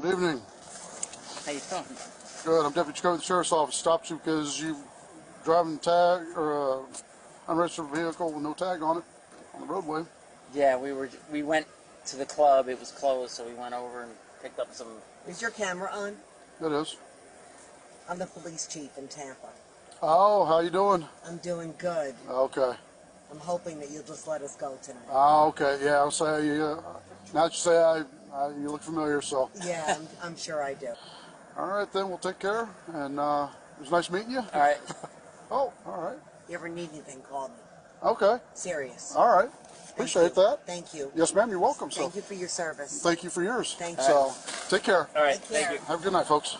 Good evening. How you doing? Good. I'm Deputy Chief of the Sheriff's Office. Stopped you because you driving tag or uh, unregistered vehicle with no tag on it on the roadway. Yeah, we were. We went to the club. It was closed, so we went over and picked up some. Is your camera on? It is. I'm the police chief in Tampa. Oh, how you doing? I'm doing good. Okay. I'm hoping that you'll just let us go tonight. Ah, okay. Yeah, I'll say you. Uh, now that you say I, I, you look familiar. So, Yeah, I'm, I'm sure I do. all right then, we'll take care. And uh, it was nice meeting you. All right. Oh, all right. You ever need anything, call me. Okay. Serious. All right. Appreciate you. that. Thank you. Yes, ma'am. You're welcome. So, Thank you for your service. thank you for yours. Thank you. So, take care. All right. Take care. Thank you. Have a good night, folks.